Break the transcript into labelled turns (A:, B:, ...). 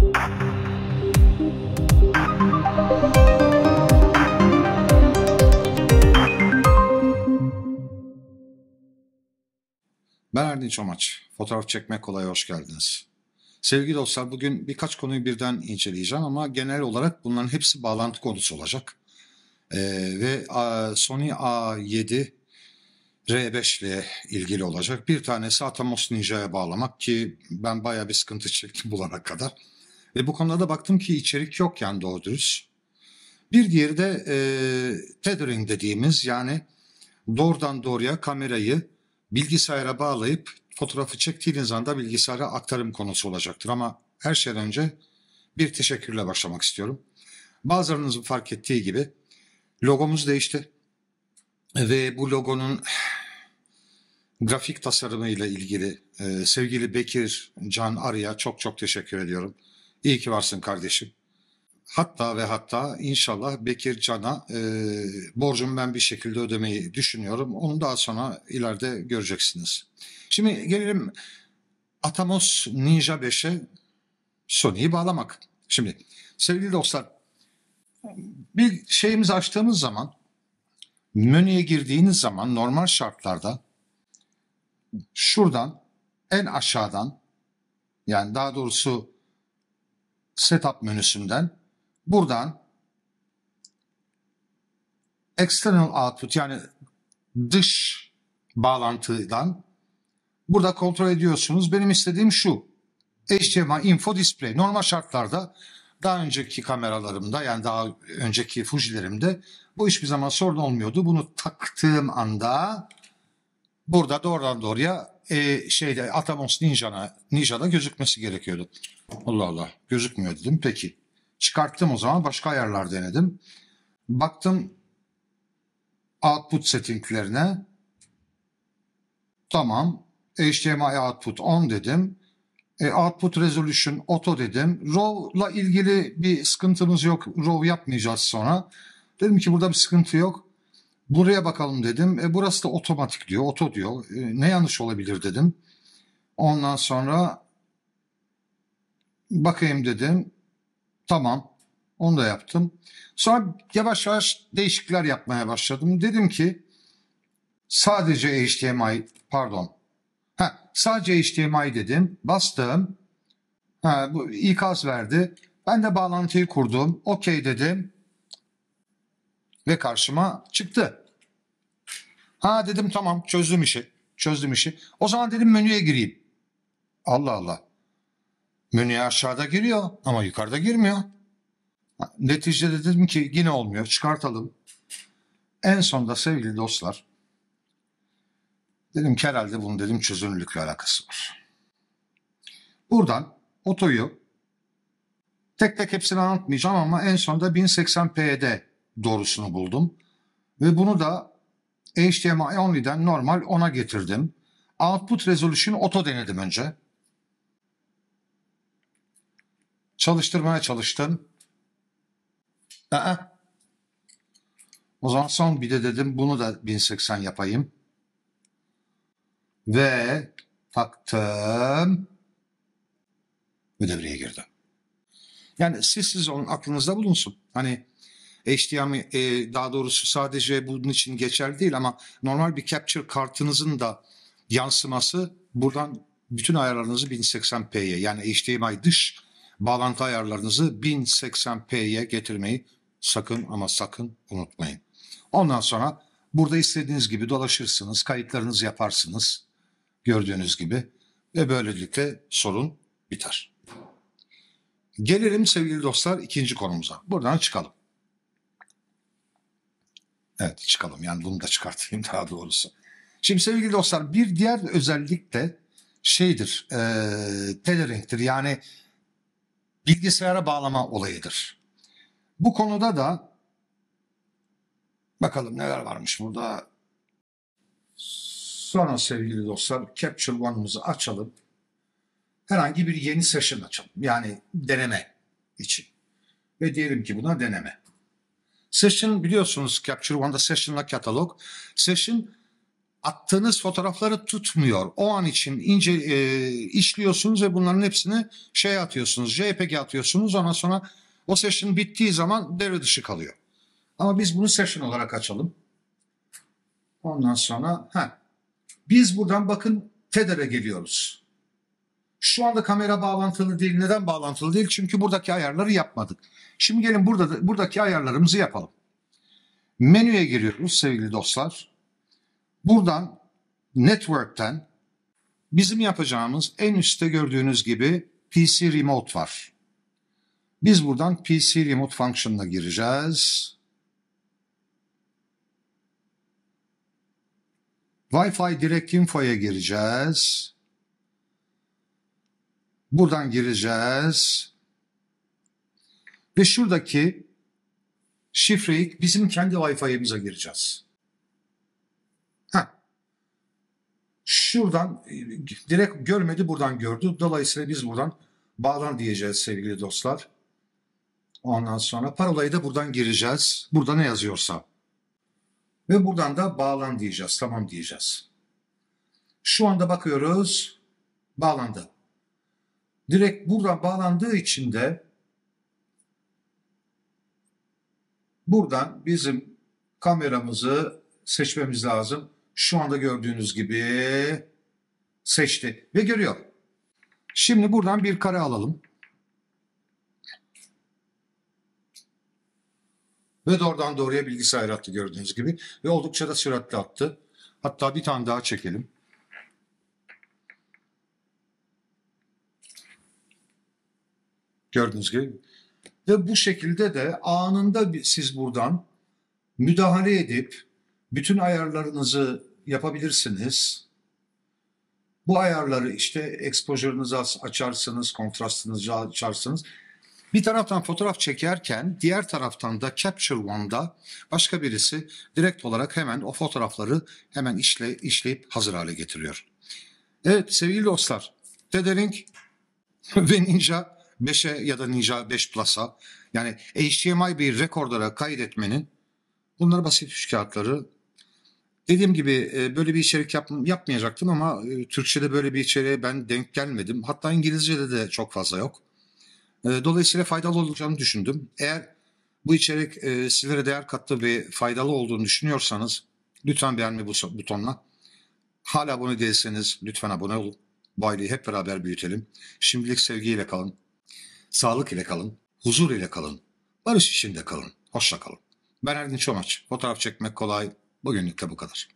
A: Ben Erdinç Omaç. Fotoğraf çekmek kolay, hoş geldiniz. Sevgili dostlar, bugün birkaç konuyu birden inceleyeceğim ama genel olarak bunların hepsi bağlantı konusu olacak. Ee, ve Sony A7 R5 ile ilgili olacak. Bir tanesi Atomos Ninja'ya bağlamak ki ben bayağı bir sıkıntı çektim bulana kadar. Ve bu konuda da baktım ki içerik yok yani doğru dürüst. Bir diğeri de e, tethering dediğimiz yani doğrudan doğruya kamerayı bilgisayara bağlayıp fotoğrafı çektiğiniz anda bilgisayara aktarım konusu olacaktır. Ama her şeyden önce bir teşekkürle başlamak istiyorum. Bazılarınızın fark ettiği gibi logomuz değişti. Ve bu logonun grafik tasarımıyla ilgili e, sevgili Bekir Can Arı'ya çok çok teşekkür ediyorum. İyi ki varsın kardeşim. Hatta ve hatta inşallah Bekir Can'a e, borcumu ben bir şekilde ödemeyi düşünüyorum. Onu daha sonra ileride göreceksiniz. Şimdi gelelim Atomos Ninja 5'e Sony'yi bağlamak. Şimdi sevgili dostlar bir şeyimizi açtığımız zaman menüye girdiğiniz zaman normal şartlarda şuradan en aşağıdan yani daha doğrusu setup menüsünden buradan external output yani dış bağlantıdan burada kontrol ediyorsunuz. Benim istediğim şu. HDMI info display. Normal şartlarda daha önceki kameralarımda yani daha önceki Fuji'lerimde bu hiçbir zaman sorun olmuyordu. Bunu taktığım anda burada doğrudan doğruya e, şeyde Atomos Ninja'na Ninja'da gözükmesi gerekiyordu. Allah Allah gözükmüyor dedim. Peki çıkarttım o zaman başka ayarlar denedim. Baktım output settinglerine. Tamam. HDMI output on dedim. E, output resolution auto dedim. RAW'la ilgili bir sıkıntımız yok. RAW yapmayacağız sonra. Dedim ki burada bir sıkıntı yok. Buraya bakalım dedim. E, burası da otomatik diyor. Oto diyor. E, ne yanlış olabilir dedim. Ondan sonra bakayım dedim. Tamam. Onu da yaptım. Sonra yavaş yavaş değişiklikler yapmaya başladım. Dedim ki sadece HDMI pardon. Ha, sadece HDMI dedim. Bastım. Ha, bu ikaz verdi. Ben de bağlantıyı kurdum. Okey dedim. Ve karşıma çıktı. Ha dedim tamam çözdüm işi. Çözdüm işi. O zaman dedim menüye gireyim. Allah Allah. Menüye aşağıda giriyor ama yukarıda girmiyor. Neticede dedim ki yine olmuyor çıkartalım. En sonunda sevgili dostlar dedim ki herhalde bunun dedim çözünürlükle alakası var. Buradan otoyu tek tek hepsini anlatmayacağım ama en sonunda 1080p'de doğrusunu buldum. Ve bunu da HDMI only'den normal 10'a getirdim. Output Resolution Auto denedim önce. Çalıştırmaya çalıştım. Aa. O zaman son bir de dedim bunu da 1080 yapayım. Ve taktım. Ve devreye girdi. Yani siz siz onun aklınızda bulunsun. Hani HDMI e, daha doğrusu sadece bunun için geçerli değil ama normal bir capture kartınızın da yansıması buradan bütün ayarlarınızı 1080p'ye yani HDMI dış bağlantı ayarlarınızı 1080p'ye getirmeyi sakın ama sakın unutmayın. Ondan sonra burada istediğiniz gibi dolaşırsınız, kayıtlarınızı yaparsınız gördüğünüz gibi ve böylelikle sorun biter. Gelelim sevgili dostlar ikinci konumuza. Buradan çıkalım. Evet çıkalım yani bunu da çıkartayım daha doğrusu. Şimdi sevgili dostlar bir diğer özellik de şeydir, e, telering'tir yani bilgisayara bağlama olayıdır. Bu konuda da bakalım neler varmış burada. Sonra sevgili dostlar Capture One'ımızı açalım. Herhangi bir yeni session açalım. Yani deneme için. Ve diyelim ki buna deneme. Session biliyorsunuz Capture One'da Session'la katalog. Session attığınız fotoğrafları tutmuyor. O an için ince e, işliyorsunuz ve bunların hepsini şey atıyorsunuz. JPG atıyorsunuz. Ondan sonra o session bittiği zaman devre dışı kalıyor. Ama biz bunu session olarak açalım. Ondan sonra ha biz buradan bakın Feder'e geliyoruz. Şu anda kamera bağlantılı değil. Neden bağlantılı değil? Çünkü buradaki ayarları yapmadık. Şimdi gelin burada da, buradaki ayarlarımızı yapalım. Menüye giriyoruz sevgili dostlar. Buradan Network'ten bizim yapacağımız en üstte gördüğünüz gibi PC Remote var. Biz buradan PC Remote Function'la gireceğiz. Wi-Fi Direct Info'ya gireceğiz. Buradan gireceğiz. Ve şuradaki şifreyi bizim kendi Wi-Fi'mize gireceğiz. Heh. Şuradan direkt görmedi buradan gördü. Dolayısıyla biz buradan bağlan diyeceğiz sevgili dostlar. Ondan sonra parolayı da buradan gireceğiz. Burada ne yazıyorsa. Ve buradan da bağlan diyeceğiz. Tamam diyeceğiz. Şu anda bakıyoruz. Bağlandı. Direkt buradan bağlandığı için de buradan bizim kameramızı seçmemiz lazım. Şu anda gördüğünüz gibi seçti ve görüyor. Şimdi buradan bir kare alalım. Ve doğrudan doğruya bilgisayar attı gördüğünüz gibi. Ve oldukça da süratli attı. Hatta bir tane daha çekelim. Gördüğünüz gibi. Ve bu şekilde de anında siz buradan müdahale edip bütün ayarlarınızı yapabilirsiniz. Bu ayarları işte exposure'ınızı açarsınız, kontrastınızı açarsınız. Bir taraftan fotoğraf çekerken diğer taraftan da Capture One'da başka birisi direkt olarak hemen o fotoğrafları hemen işle, işleyip hazır hale getiriyor. Evet sevgili dostlar, Tethering ve Ninja 5'e ya da Ninja 5 Plus'a yani HDMI bir rekordlara kaydetmenin bunlar basit üç kağıtları. Dediğim gibi e, böyle bir içerik yap, yapmayacaktım ama e, Türkçe'de böyle bir içeriğe ben denk gelmedim. Hatta İngilizce'de de çok fazla yok. E, dolayısıyla faydalı olacağını düşündüm. Eğer bu içerik sizlere değer kattı ve faydalı olduğunu düşünüyorsanız lütfen beğenme butonuna. Hala abone değilseniz lütfen abone olun. Bu aileyi hep beraber büyütelim. Şimdilik sevgiyle kalın. Sağlık ile kalın, huzur ile kalın, barış içinde kalın, hoşça kalın. Ben Erdin Çomaç. Fotoğraf çekmek kolay. Bugünlük de bu kadar.